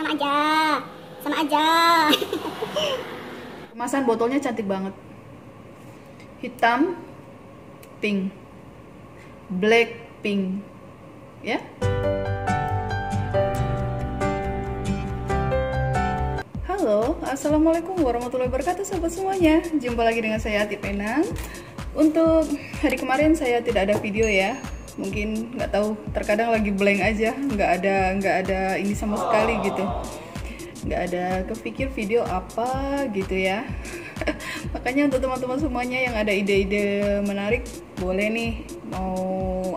Sama aja. Sama aja. Kemasan botolnya cantik banget. Hitam, pink, black pink, ya. Halo, assalamualaikum warahmatullahi wabarakatuh, sahabat semuanya. Jumpa lagi dengan saya Ati Penang. Untuk hari kemarin saya tidak ada video ya, mungkin nggak tahu. Terkadang lagi blank aja nggak ada nggak ada ini sama sekali gitu. Nggak ada kepikir video apa gitu ya. Makanya untuk teman-teman semuanya yang ada ide-ide menarik boleh nih mau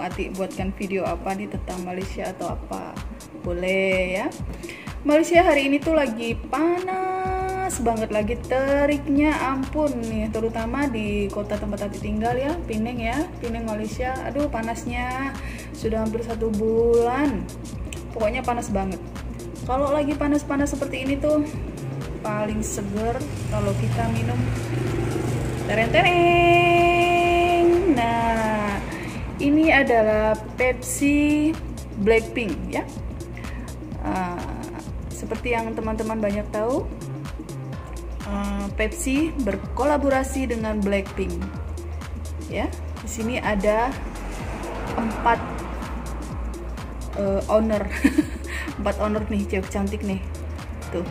Ati buatkan video apa nih tentang Malaysia atau apa. Boleh ya. Malaysia hari ini tuh lagi panas banget lagi teriknya ampun nih terutama di kota tempat Ati tinggal ya Pineng ya Pineng Malaysia. Aduh panasnya sudah hampir satu bulan. Pokoknya panas banget. Kalau lagi panas-panas seperti ini tuh paling seger kalau kita minum tereng-tereng. Nah ini adalah Pepsi Blackpink ya. Uh, seperti yang teman-teman banyak tahu uh, Pepsi berkolaborasi dengan Blackpink. Ya di sini ada empat uh, owner. Empat owner nih cewek cantik nih. Tuh.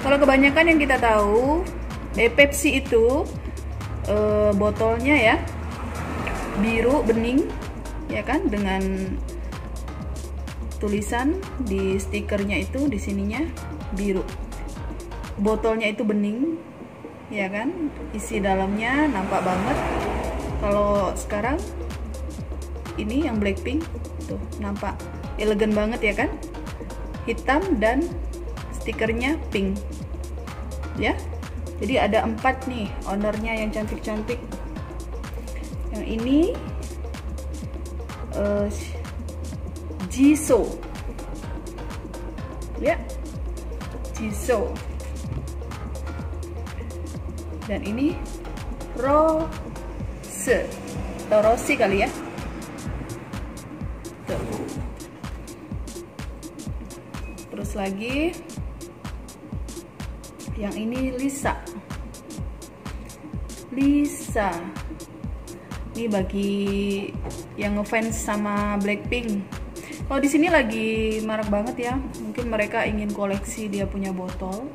Kalau kebanyakan yang kita tahu eh, Pepsi itu uh, botolnya ya biru bening ya kan? Dengan tulisan di stikernya itu di sininya biru botolnya itu bening ya kan? Isi dalamnya nampak banget. Kalau sekarang ini yang Blackpink tuh nampak elegan banget ya kan? Hitam dan stikernya pink ya? Jadi ada empat nih ownernya yang cantik-cantik. Yang ini uh, Jisoo. Ya Jisoo dan ini Rose atau Rossi kali ya. Terus lagi yang ini Lisa. Lisa. Ini bagi yang ngefans sama Blackpink. Kalau di sini lagi marak banget ya, mungkin mereka ingin koleksi dia punya botol.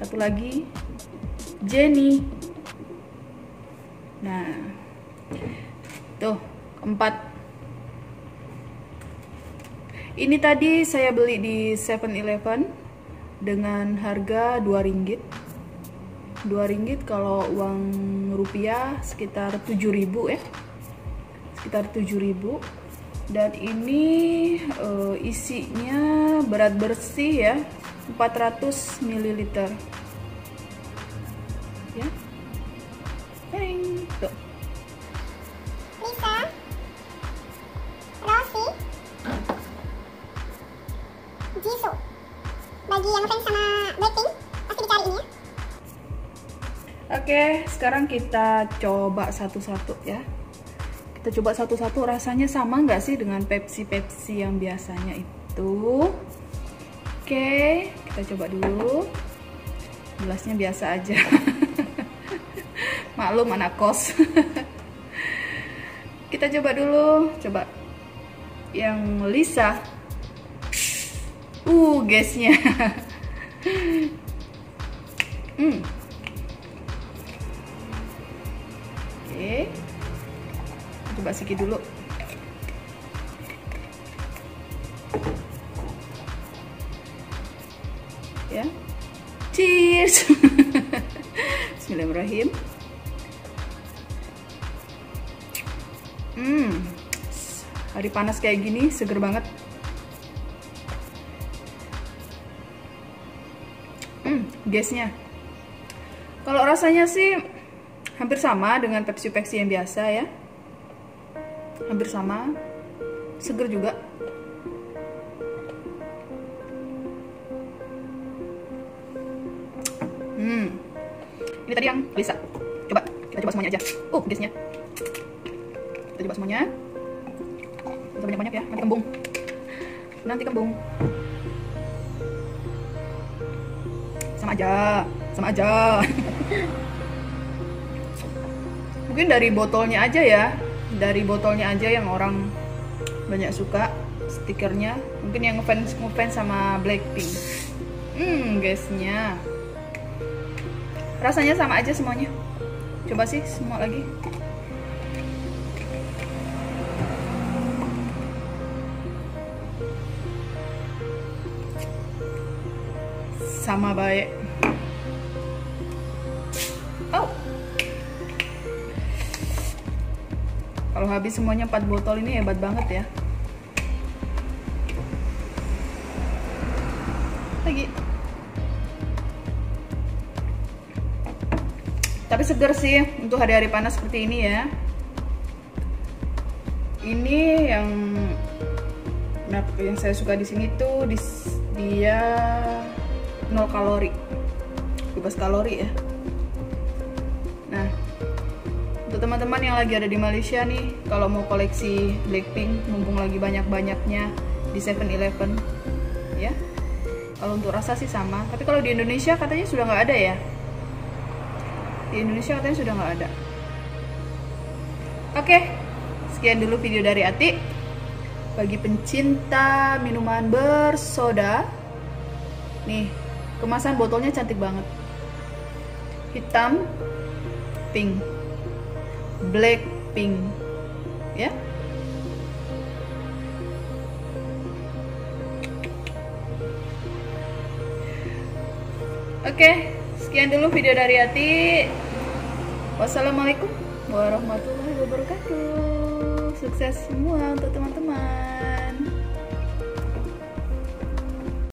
Satu lagi, Jenny. Nah, tuh keempat. Ini tadi saya beli di 7-Eleven dengan harga 2 ringgit. 2 ringgit kalau uang rupiah sekitar 7000 ya sekitar 7000 dan ini uh, isinya berat bersih ya 400 ml ya Teng. tuh Lisa. Jisoo. Bagi yang fans sama Blackpink, pasti dicari ini ya. Oke, sekarang kita coba satu-satu ya kita coba satu-satu rasanya sama nggak sih dengan Pepsi-Pepsi yang biasanya itu oke kita coba dulu. Gelasnya biasa aja. Maklum anak kos. Kita coba dulu. Coba yang Lisa. Uh gasnya. Hmm. Oke. Coba sedikit dulu cheers. Bismillahirrahmanirrahim. Hmm hari panas kayak gini seger banget. Hmm gasnya kalau rasanya sih hampir sama dengan Pepsi-Pepsi yang biasa ya. Hampir sama. Seger juga hmm. Ini tadi yang bisa. Coba kita coba semuanya aja. Uh gasnya kita coba semuanya. Kita banyak-banyak ya nanti kembung. Nanti kembung. Sama aja sama aja. Mungkin dari botolnya aja ya. Dari botolnya aja yang orang banyak suka stikernya. Mungkin yang ngefans ngefans sama Blackpink. Hmm guysnya rasanya sama aja semuanya. Coba sih semua lagi. Sama baik. Oh. Kalau habis semuanya 4 botol ini hebat banget ya. Lagi tapi segar sih untuk hari-hari panas seperti ini ya. Ini yang nah yang saya suka di sini tuh dia 0 kalori. Bebas kalori ya. Nah untuk teman-teman yang lagi ada di Malaysia nih kalau mau koleksi Blackpink mumpung lagi banyak-banyaknya di 7-Eleven ya. Kalau untuk rasa sih sama tapi kalau di Indonesia katanya sudah nggak ada ya di Indonesia katanya sudah nggak ada. Oke sekian dulu video dari Ati. Bagi pencinta minuman bersoda nih kemasan botolnya cantik banget. Hitam pink black pink ya. Oke, sekian dulu video dari Ati. Wassalamualaikum warahmatullahi wabarakatuh. Sukses semua untuk teman-teman.